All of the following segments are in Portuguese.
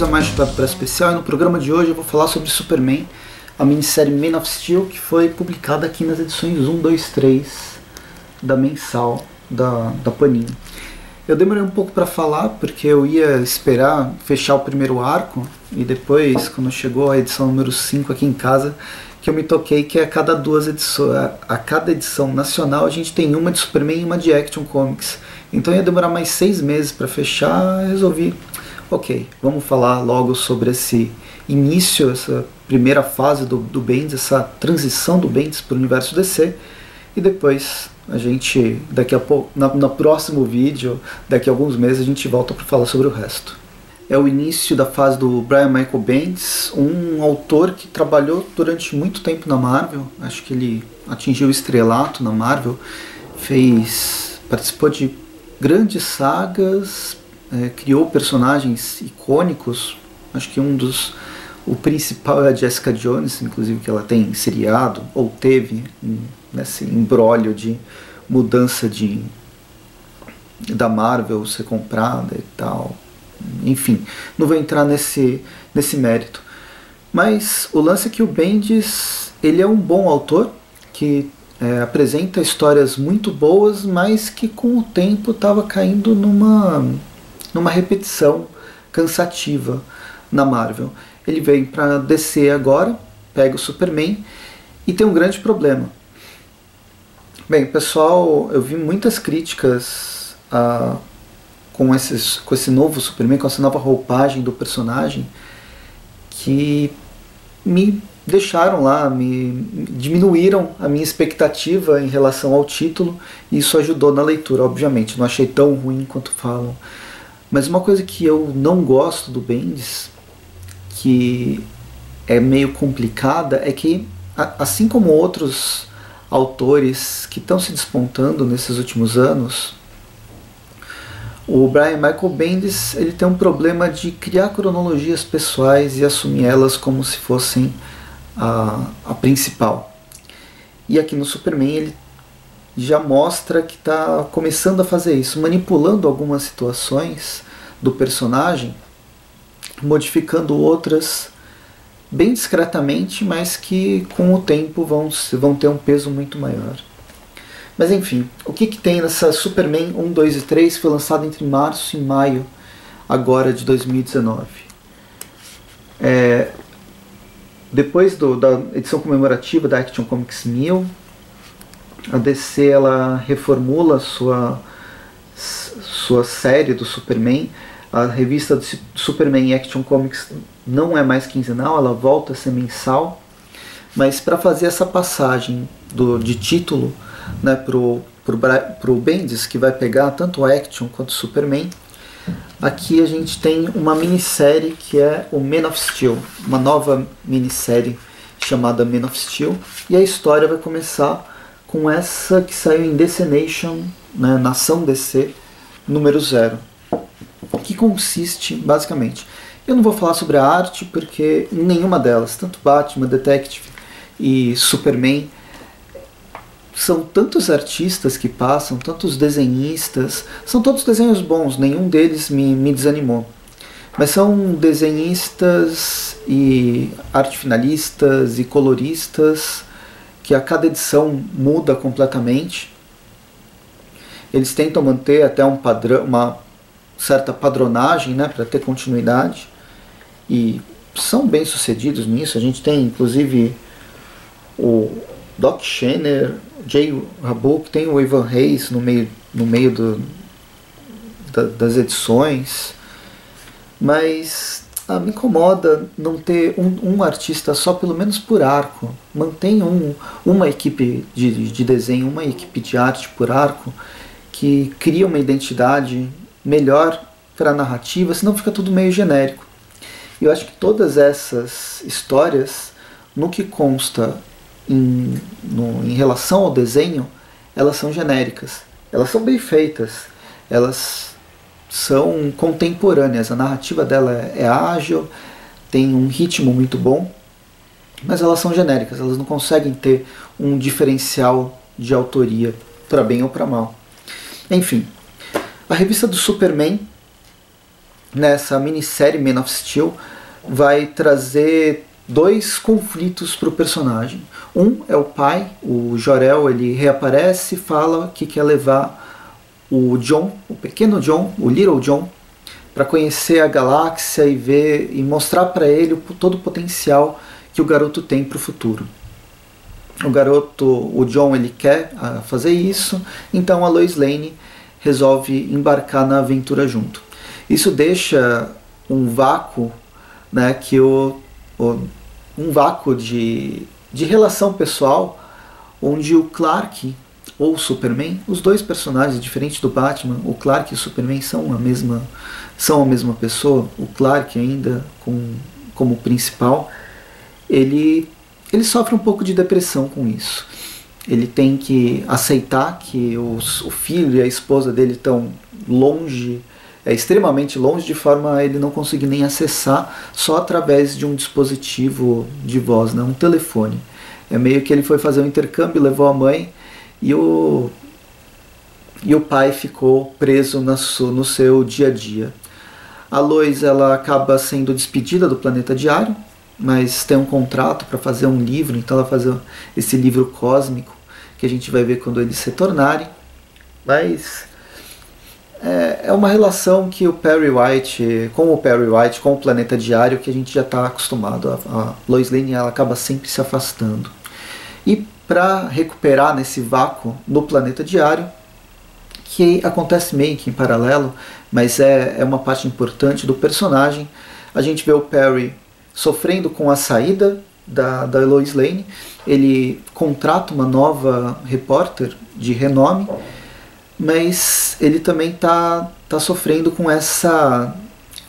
bem-vindos a mais um para especial e no programa de hoje eu vou falar sobre Superman, a minissérie Man of Steel que foi publicada aqui nas edições 1, 2, 3 da mensal da, da Panini. Eu demorei um pouco para falar porque eu ia esperar fechar o primeiro arco e depois, quando chegou a edição número 5 aqui em casa, que eu me toquei que a cada duas edições, a cada edição nacional a gente tem uma de Superman e uma de Action Comics. Então ia demorar mais seis meses para fechar, resolvi Ok, vamos falar logo sobre esse início, essa primeira fase do, do Bendis, essa transição do Bendis para o universo DC. E depois a gente, daqui a pouco, na, no próximo vídeo, daqui a alguns meses, a gente volta para falar sobre o resto. É o início da fase do Brian Michael Bendis, um autor que trabalhou durante muito tempo na Marvel. Acho que ele atingiu o estrelato na Marvel, fez, participou de grandes sagas, é, criou personagens icônicos. Acho que um dos. O principal é a Jessica Jones, inclusive, que ela tem seriado, ou teve nesse embrólio de mudança de da Marvel ser comprada e tal. Enfim, não vou entrar nesse, nesse mérito. Mas o lance é que o Bendis ele é um bom autor que é, apresenta histórias muito boas, mas que com o tempo estava caindo numa numa repetição cansativa na Marvel. Ele vem para DC agora, pega o Superman e tem um grande problema. Bem, pessoal, eu vi muitas críticas uh, com, esses, com esse novo Superman, com essa nova roupagem do personagem, que me deixaram lá, me diminuíram a minha expectativa em relação ao título, e isso ajudou na leitura, obviamente. Não achei tão ruim quanto falam. Mas uma coisa que eu não gosto do Bendis, que é meio complicada, é que assim como outros autores que estão se despontando nesses últimos anos, o Brian Michael Bendis ele tem um problema de criar cronologias pessoais e assumir elas como se fossem a, a principal. E aqui no Superman ele já mostra que está começando a fazer isso, manipulando algumas situações do personagem, modificando outras bem discretamente, mas que com o tempo vão, vão ter um peso muito maior. Mas enfim, o que, que tem nessa Superman 1, 2 e 3 foi lançado entre março e maio agora de 2019. É, depois do, da edição comemorativa da Action Comics 1000, a DC ela reformula sua, sua série do Superman. A revista do Superman Action Comics não é mais quinzenal, ela volta a ser mensal. Mas para fazer essa passagem do, de título né, pro, pro, pro Bendis, que vai pegar tanto Action quanto Superman, aqui a gente tem uma minissérie que é o Man of Steel, uma nova minissérie chamada Man of Steel, e a história vai começar com essa que saiu em DC né, Nação DC, número 0. Que consiste, basicamente, eu não vou falar sobre a arte porque nenhuma delas, tanto Batman, Detective e Superman, são tantos artistas que passam, tantos desenhistas, são todos desenhos bons, nenhum deles me, me desanimou. Mas são desenhistas e arte finalistas e coloristas que a cada edição muda completamente. Eles tentam manter até um padrão, uma certa padronagem, né, para ter continuidade e são bem sucedidos nisso. A gente tem inclusive o Doc Schenner, Jay Rabuk, tem o Ivan Reis no meio, no meio do, da, das edições, mas ah, me incomoda não ter um, um, artista só, pelo menos por arco. Mantém um, uma equipe de, de desenho, uma equipe de arte por arco, que cria uma identidade melhor para a narrativa, senão fica tudo meio genérico. E eu acho que todas essas histórias, no que consta em, no, em relação ao desenho, elas são genéricas. Elas são bem feitas, elas são contemporâneas. A narrativa dela é, é ágil, tem um ritmo muito bom, mas elas são genéricas, elas não conseguem ter um diferencial de autoria para bem ou para mal. Enfim, a revista do Superman nessa minissérie Man of Steel, vai trazer dois conflitos para o personagem. Um é o pai, o Jorel, ele reaparece fala que quer levar o John, o pequeno John, o Little John, para conhecer a galáxia e ver e mostrar para ele todo o potencial que o garoto tem para o futuro. O garoto, o John, ele quer ah, fazer isso, então a Lois Lane resolve embarcar na aventura junto. Isso deixa um vácuo, né, que o, o um vácuo de, de relação pessoal, onde o Clark ou Superman, os dois personagens diferentes do Batman, o Clark e o Superman são a mesma são a mesma pessoa, o Clark ainda com, como principal, ele ele sofre um pouco de depressão com isso. Ele tem que aceitar que os, o filho e a esposa dele estão longe, é extremamente longe, de forma a ele não conseguir nem acessar só através de um dispositivo de voz, né, um telefone. É meio que ele foi fazer um intercâmbio, levou a mãe e o, e o pai ficou preso no, no seu dia a dia. A Lois ela acaba sendo despedida do Planeta Diário, mas tem um contrato para fazer um livro, então ela faz esse livro cósmico que a gente vai ver quando eles se tornarem. Mas é, é uma relação que o Perry White, com o Perry White, com o Planeta Diário, que a gente já está acostumado. A, a Lois Lane ela acaba sempre se afastando. E para recuperar nesse vácuo no Planeta Diário, que acontece meio que em paralelo, mas é, é uma parte importante do personagem, a gente vê o Perry sofrendo com a saída da, da Lois Lane. Ele contrata uma nova repórter de renome, mas ele também está tá sofrendo com essa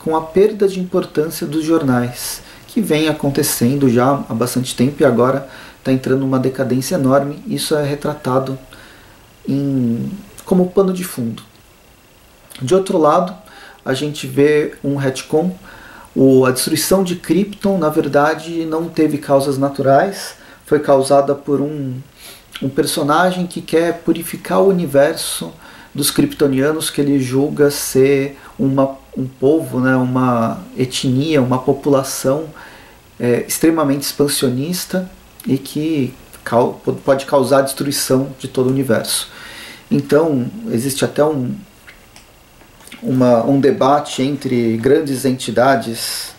com a perda de importância dos jornais, que vem acontecendo já há bastante tempo e agora está entrando numa decadência enorme. Isso é retratado em, como pano de fundo. De outro lado, a gente vê um retcon o, a destruição de Krypton, na verdade, não teve causas naturais, foi causada por um, um personagem que quer purificar o universo dos kryptonianos que ele julga ser uma, um povo, né, uma etnia, uma população é, extremamente expansionista e que pode causar destruição de todo o universo. Então, existe até um, uma, um debate entre grandes entidades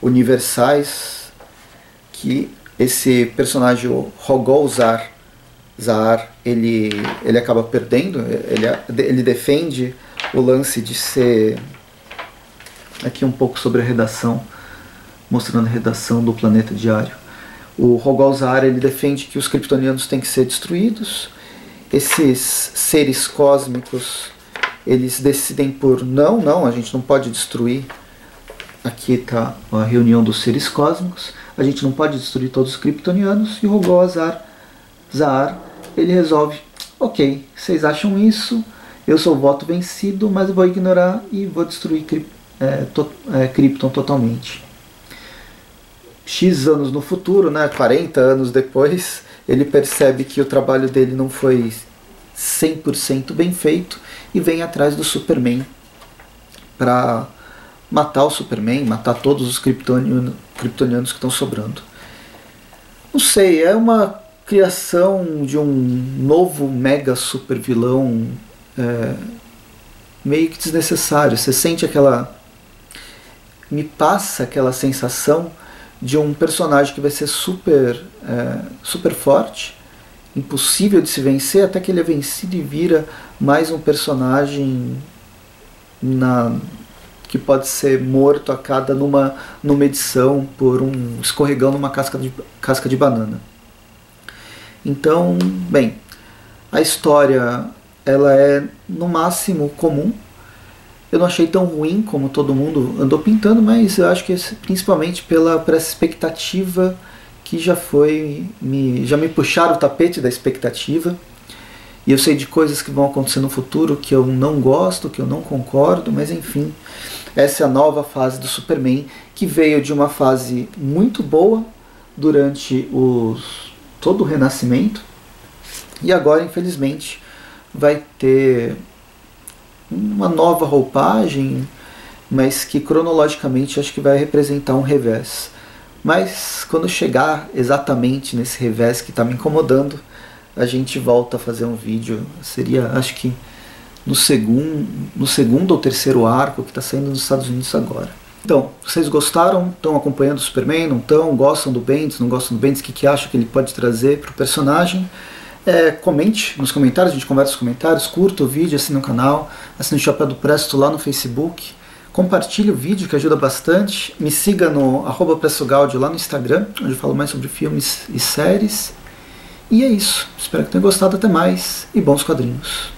universais que esse personagem Rogolzar Zar ele, ele acaba perdendo, ele, ele defende o lance de ser aqui um pouco sobre a redação, mostrando a redação do planeta diário. O Rogolzar ele defende que os kryptonianos têm que ser destruídos, esses seres cósmicos eles decidem por não, não, a gente não pode destruir. Aqui está a reunião dos seres cósmicos. A gente não pode destruir todos os kryptonianos. E o Rogozar Zahar, ele resolve, ok, vocês acham isso, eu sou o voto vencido, mas vou ignorar e vou destruir é, to, é, Krypton totalmente. X anos no futuro, né, 40 anos depois, ele percebe que o trabalho dele não foi 100% bem feito e vem atrás do Superman para matar o Superman, matar todos os kryptonianos, que estão sobrando. Não sei, é uma criação de um novo mega super vilão é, meio que desnecessário. Você sente aquela. Me passa aquela sensação de um personagem que vai ser super, é, super forte, impossível de se vencer, até que ele é vencido e vira mais um personagem na que pode ser morto a cada numa, numa edição por um escorregão numa casca de, casca de banana. Então, bem, a história ela é no máximo comum. Eu não achei tão ruim como todo mundo andou pintando, mas eu acho que principalmente pela, pela expectativa que já foi me já me puxaram o tapete da expectativa. E eu sei de coisas que vão acontecer no futuro que eu não gosto, que eu não concordo, mas enfim, essa é a nova fase do Superman que veio de uma fase muito boa durante os, todo o Renascimento. E agora, infelizmente, vai ter uma nova roupagem mas que cronologicamente acho que vai representar um revés. Mas quando chegar exatamente nesse revés que está me incomodando, a gente volta a fazer um vídeo. Seria, acho que no segundo, no segundo ou terceiro arco que está saindo nos Estados Unidos agora. Então, vocês gostaram? Estão acompanhando o Superman? Não estão? Gostam do Bendis? Não gostam do Bendis? O que, que acham que ele pode trazer para o personagem? É, comente nos comentários, a gente conversa nos comentários, curta o vídeo, assine o canal, assine o Chapéu do Presto lá no Facebook, compartilhe o vídeo que ajuda bastante, me siga no arroba Gaudio lá no Instagram, onde eu falo mais sobre filmes e séries. E é isso, espero que tenham gostado, até mais e bons quadrinhos.